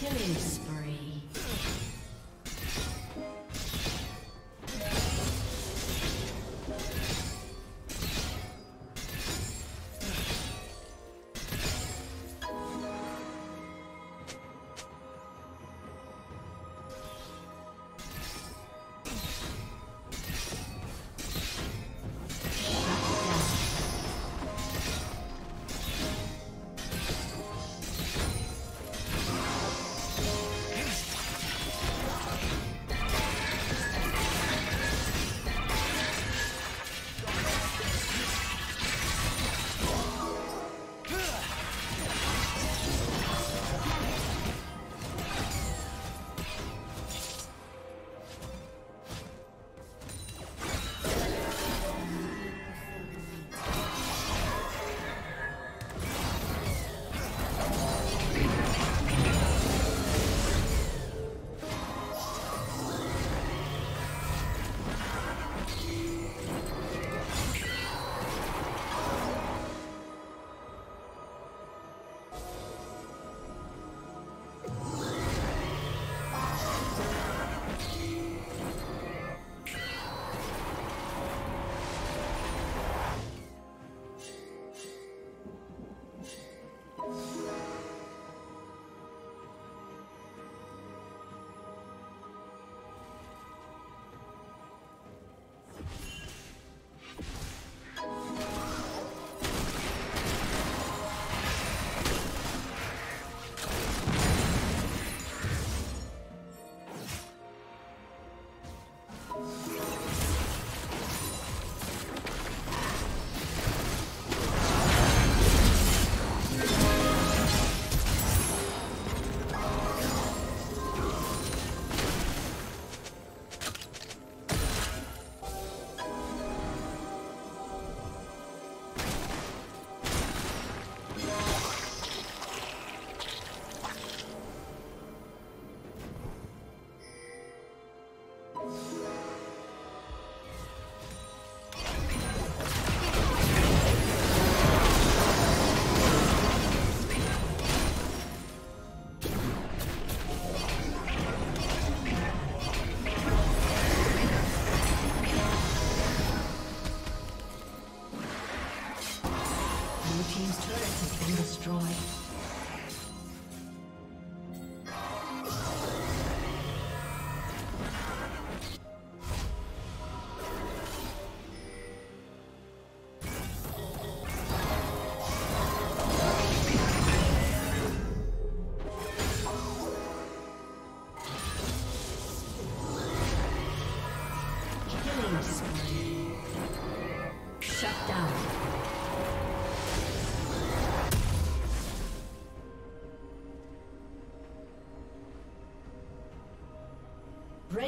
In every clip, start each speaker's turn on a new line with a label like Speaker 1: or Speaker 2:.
Speaker 1: Killing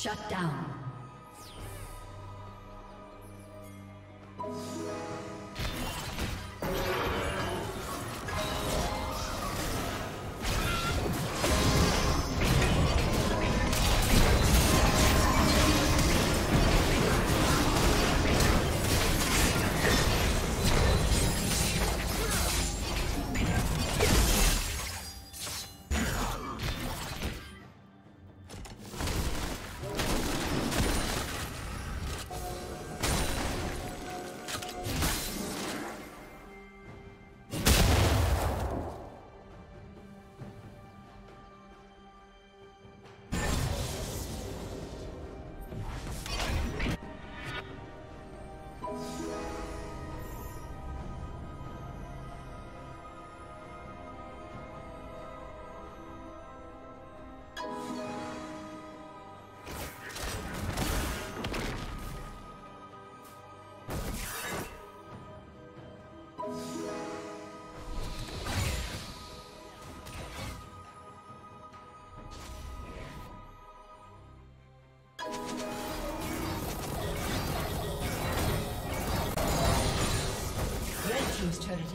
Speaker 1: Shut down.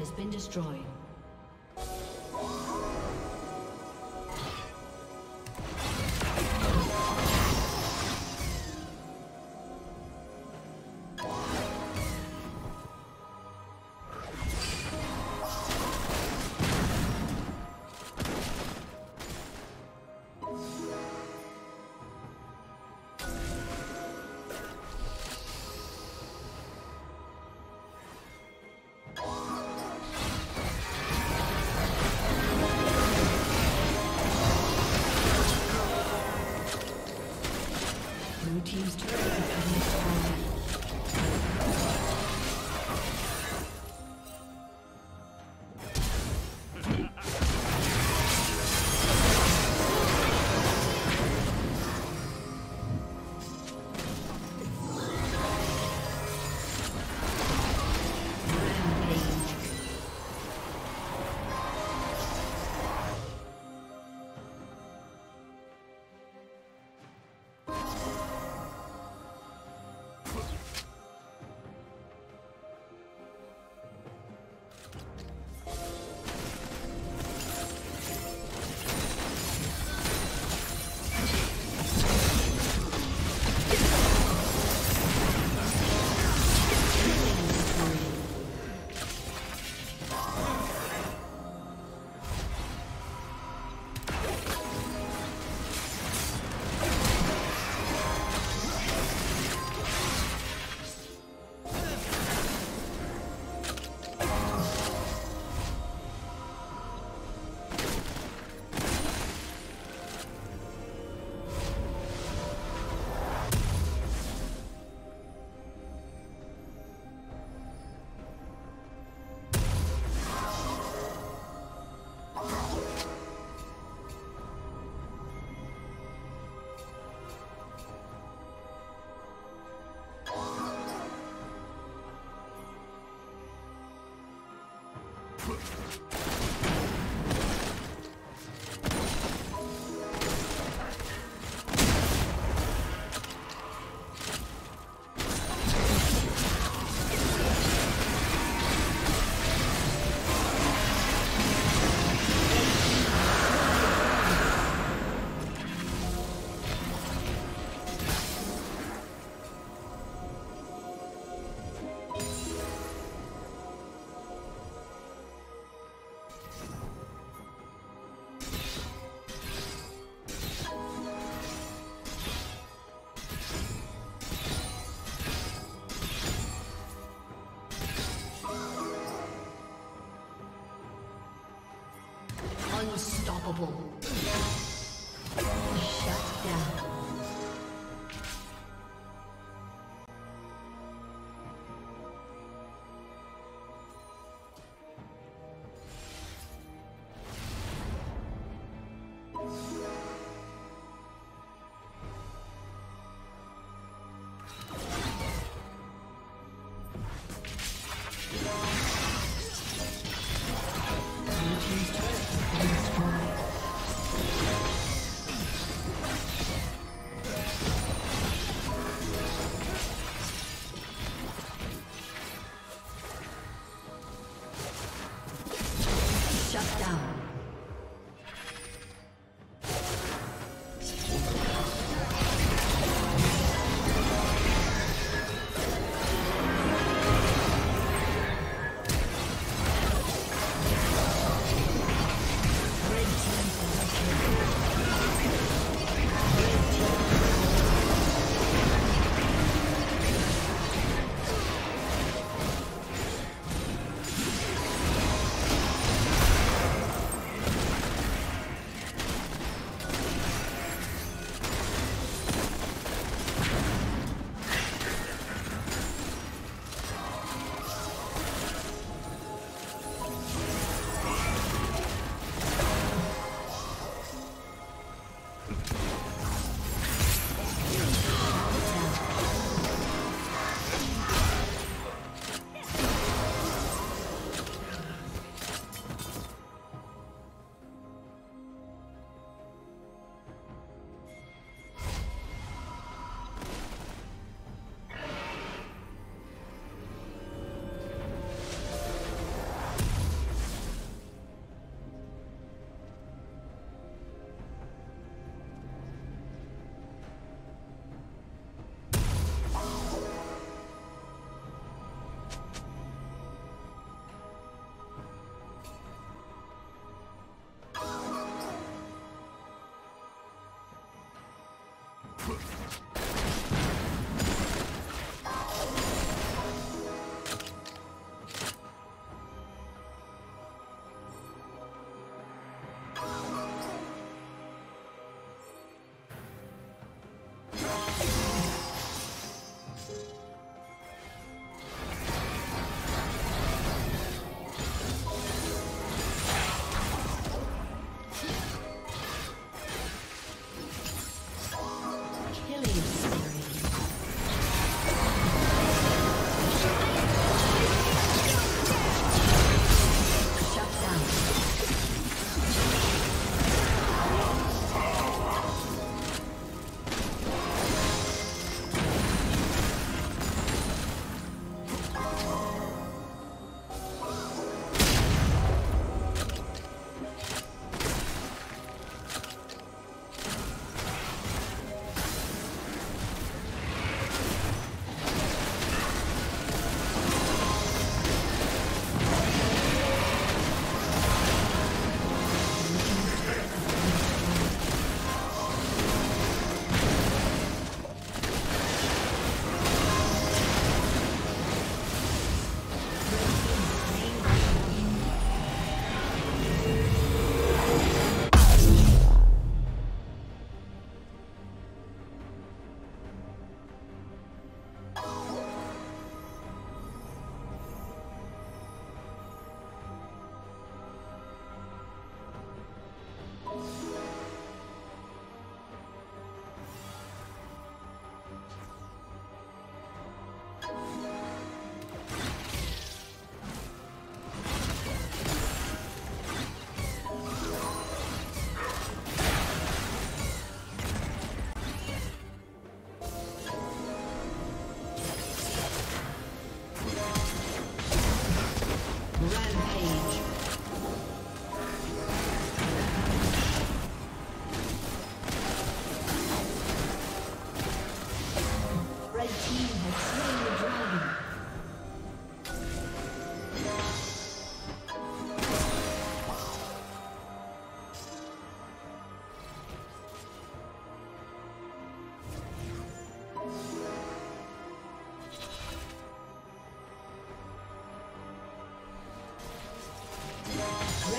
Speaker 1: Has been destroyed. Unstoppable. Put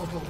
Speaker 1: Unstoppable.